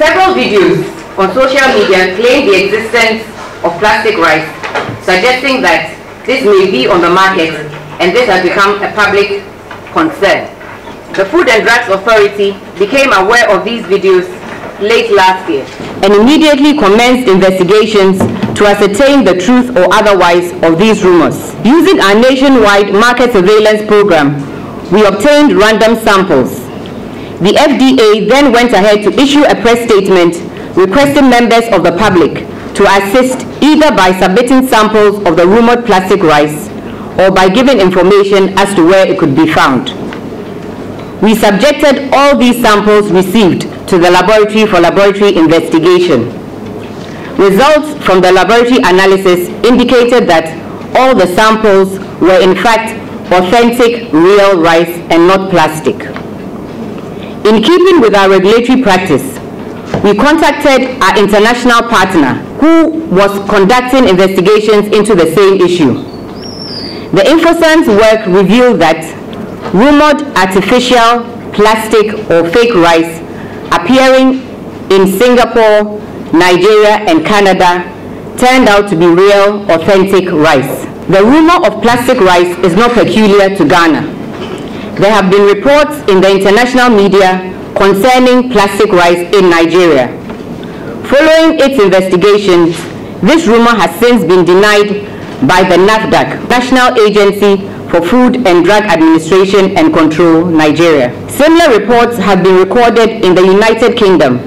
Several videos on social media claim the existence of plastic rice, suggesting that this may be on the market and this has become a public concern. The Food and Drugs Authority became aware of these videos late last year and immediately commenced investigations to ascertain the truth or otherwise of these rumors. Using our nationwide market surveillance program, we obtained random samples. The FDA then went ahead to issue a press statement requesting members of the public to assist either by submitting samples of the rumored plastic rice or by giving information as to where it could be found. We subjected all these samples received to the laboratory for laboratory investigation. Results from the laboratory analysis indicated that all the samples were in fact authentic real rice and not plastic. In keeping with our regulatory practice, we contacted our international partner who was conducting investigations into the same issue. The INFOSAN work revealed that rumored artificial, plastic or fake rice appearing in Singapore, Nigeria and Canada turned out to be real, authentic rice. The rumor of plastic rice is not peculiar to Ghana. There have been reports in the international media concerning plastic rice in Nigeria. Following its investigations, this rumor has since been denied by the NAFDAC, National Agency for Food and Drug Administration and Control, Nigeria. Similar reports have been recorded in the United Kingdom,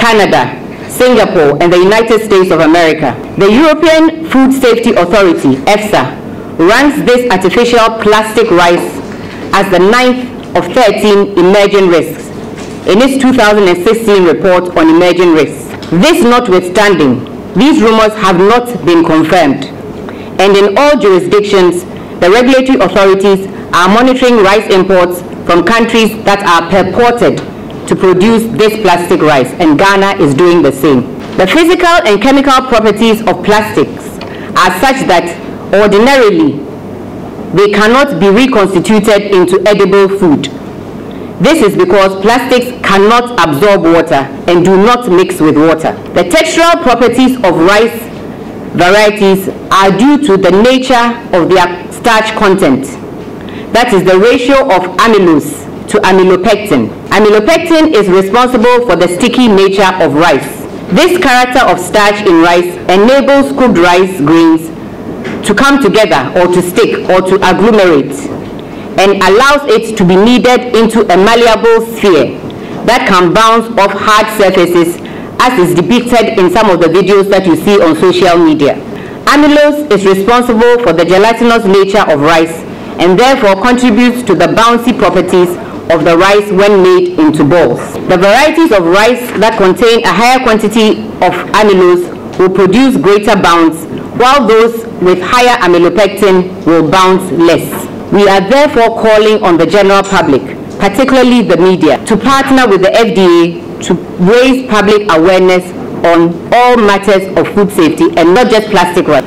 Canada, Singapore, and the United States of America. The European Food Safety Authority, EFSA, ranks this artificial plastic rice as the ninth of 13 emerging risks in its 2016 report on emerging risks. This notwithstanding, these rumors have not been confirmed, and in all jurisdictions, the regulatory authorities are monitoring rice imports from countries that are purported to produce this plastic rice, and Ghana is doing the same. The physical and chemical properties of plastics are such that ordinarily they cannot be reconstituted into edible food. This is because plastics cannot absorb water and do not mix with water. The textural properties of rice varieties are due to the nature of their starch content. That is the ratio of amylose to amylopectin. Amylopectin is responsible for the sticky nature of rice. This character of starch in rice enables cooked rice grains to come together or to stick or to agglomerate and allows it to be kneaded into a malleable sphere that can bounce off hard surfaces as is depicted in some of the videos that you see on social media. Amylose is responsible for the gelatinous nature of rice and therefore contributes to the bouncy properties of the rice when made into balls. The varieties of rice that contain a higher quantity of amylose will produce greater bounce while those with higher amylopectin will bounce less. We are therefore calling on the general public, particularly the media, to partner with the FDA to raise public awareness on all matters of food safety and not just plastic rice.